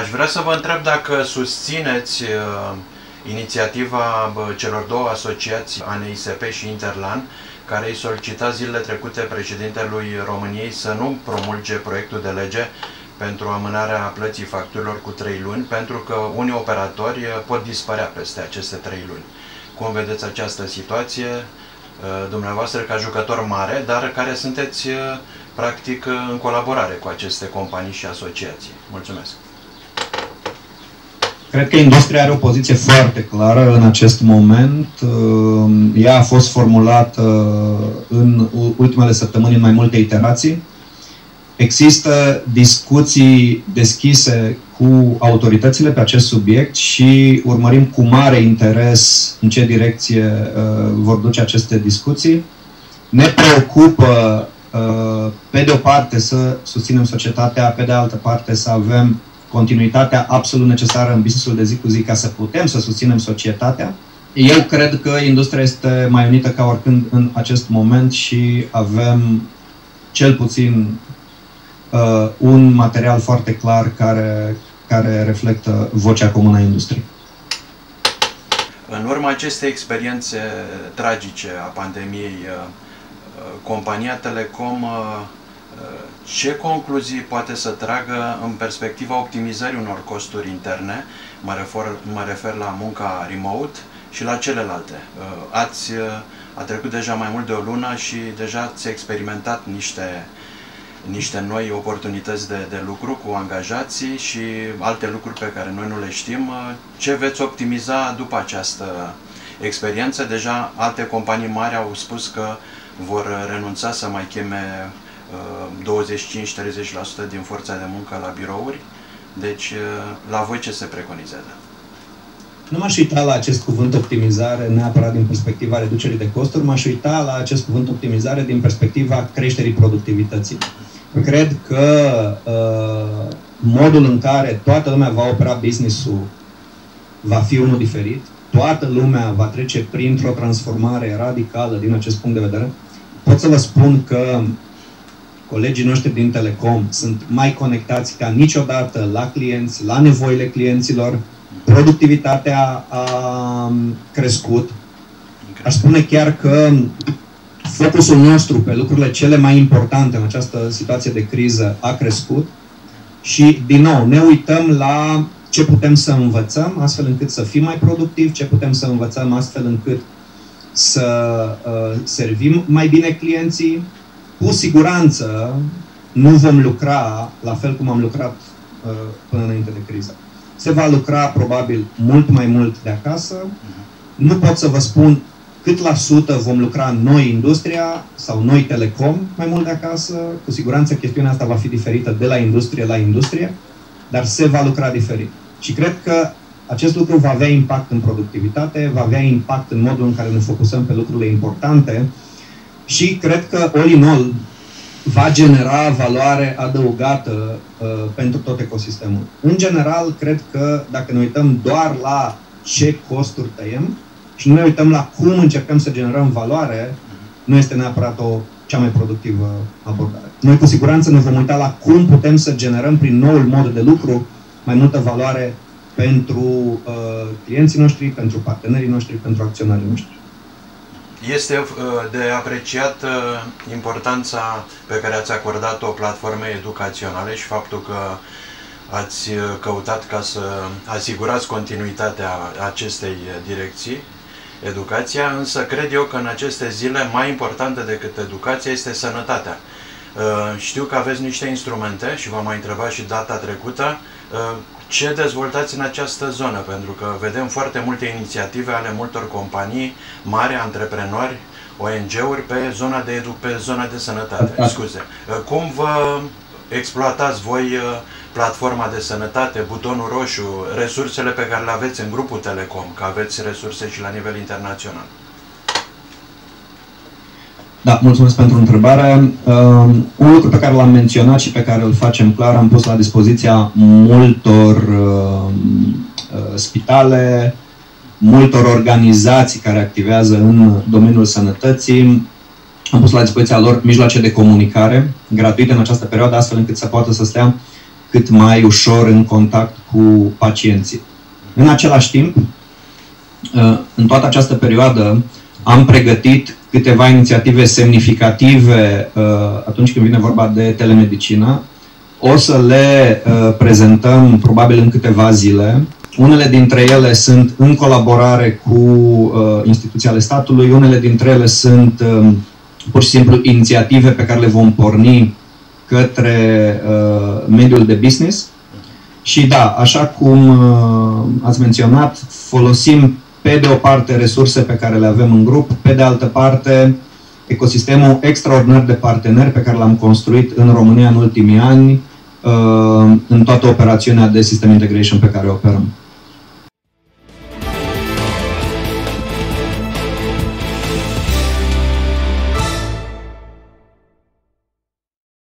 aș vrea să vă întreb dacă susțineți inițiativa celor două asociații, ANISP și Interlan, care îi solicita zilele trecute președintelui României să nu promulge proiectul de lege pentru amânarea plății facturilor cu trei luni, pentru că unii operatori pot dispărea peste aceste trei luni. Cum vedeți această situație, dumneavoastră ca jucător mare, dar care sunteți practic în colaborare cu aceste companii și asociații? Mulțumesc! Cred că industria are o poziție foarte clară în acest moment. Uh, ea a fost formulată în ultimele săptămâni în mai multe iterații. Există discuții deschise cu autoritățile pe acest subiect și urmărim cu mare interes în ce direcție uh, vor duce aceste discuții. Ne preocupă, uh, pe de o parte, să susținem societatea, pe de altă parte, să avem continuitatea absolut necesară în businessul de zi cu zi ca să putem să susținem societatea. Eu cred că industria este mai unită ca oricând în acest moment și avem cel puțin uh, un material foarte clar care, care reflectă vocea comună a industriei. În urma acestei experiențe tragice a pandemiei, uh, uh, compania Telecom uh, ce concluzii poate să tragă în perspectiva optimizării unor costuri interne, mă refer, mă refer la munca remote și la celelalte. Uh, ați, uh, a trecut deja mai mult de o lună și deja ați experimentat niște, niște noi oportunități de, de lucru cu angajații și alte lucruri pe care noi nu le știm. Uh, ce veți optimiza după această experiență? Deja alte companii mari au spus că vor renunța să mai cheme 25-30% din forța de muncă la birouri. Deci, uh, la voi ce se preconizează? Nu m-aș uita la acest cuvânt optimizare neapărat din perspectiva reducerii de costuri, m-aș uita la acest cuvânt optimizare din perspectiva creșterii productivității. Cred că uh, modul în care toată lumea va opera business-ul va fi unul diferit, toată lumea va trece printr-o transformare radicală din acest punct de vedere. Pot să vă spun că colegii noștri din Telecom sunt mai conectați ca niciodată la clienți, la nevoile clienților, productivitatea a crescut. Aș spune chiar că focusul nostru pe lucrurile cele mai importante în această situație de criză a crescut. Și, din nou, ne uităm la ce putem să învățăm astfel încât să fim mai productivi, ce putem să învățăm astfel încât să uh, servim mai bine clienții, cu siguranță nu vom lucra la fel cum am lucrat uh, până înainte de criză. Se va lucra probabil mult mai mult de acasă. Nu pot să vă spun cât la sută vom lucra noi industria sau noi telecom mai mult de acasă. Cu siguranță chestiunea asta va fi diferită de la industrie la industrie, dar se va lucra diferit. Și cred că acest lucru va avea impact în productivitate, va avea impact în modul în care ne focusăm pe lucrurile importante și cred că, all in all, va genera valoare adăugată uh, pentru tot ecosistemul. În general, cred că dacă ne uităm doar la ce costuri tăiem și nu ne uităm la cum încercăm să generăm valoare, nu este neapărat o cea mai productivă abordare. Noi cu siguranță ne vom uita la cum putem să generăm prin noul mod de lucru mai multă valoare pentru uh, clienții noștri, pentru partenerii noștri, pentru acționarii noștri. Este uh, de apreciat uh, importanța pe care ați acordat-o platformei educaționale și faptul că ați uh, căutat ca să asigurați continuitatea acestei direcții, educația, însă cred eu că în aceste zile mai importantă decât educația este sănătatea. Știu că aveți niște instrumente și v-am mai întrebat și data trecută ce dezvoltați în această zonă? Pentru că vedem foarte multe inițiative ale multor companii, mari antreprenori, ONG-uri pe zona de edu- pe zona de sănătate. Da. Scuze. Cum vă exploatați voi uh, platforma de sănătate, butonul roșu, resursele pe care le aveți în grupul Telecom, că aveți resurse și la nivel internațional? Da, mulțumesc pentru întrebare. Uh, un lucru pe care l-am menționat și pe care îl facem clar, am pus la dispoziția multor uh, uh, spitale, multor organizații care activează în domeniul sănătății. Am pus la dispoziția lor mijloace de comunicare gratuite în această perioadă, astfel încât să poată să stea cât mai ușor în contact cu pacienții. În același timp, uh, în toată această perioadă am pregătit câteva inițiative semnificative uh, atunci când vine vorba de telemedicină. O să le uh, prezentăm probabil în câteva zile. Unele dintre ele sunt în colaborare cu instituții ale statului, unele dintre ele sunt um, pur și simplu inițiative pe care le vom porni către uh, mediul de business. Și da, așa cum uh, ați menționat, folosim pe de o parte resurse pe care le avem în grup, pe de altă parte ecosistemul extraordinar de parteneri pe care l-am construit în România în ultimii ani, uh, în toată operațiunea de system integration pe care o operăm.